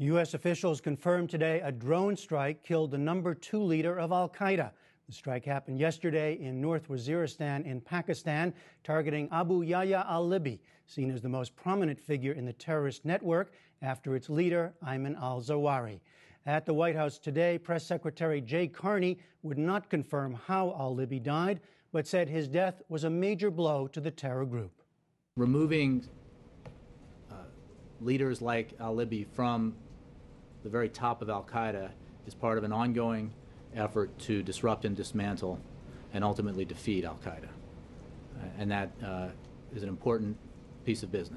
U.S. officials confirmed today a drone strike killed the number two leader of Al Qaeda. The strike happened yesterday in North Waziristan in Pakistan, targeting Abu Yahya al Libi, seen as the most prominent figure in the terrorist network after its leader, Ayman al Zawahiri. At the White House today, Press Secretary Jay Carney would not confirm how al Libi died, but said his death was a major blow to the terror group. Removing uh, leaders like al Libi from the very top of Al Qaeda is part of an ongoing effort to disrupt and dismantle and ultimately defeat Al Qaeda. Uh, and that uh, is an important piece of business.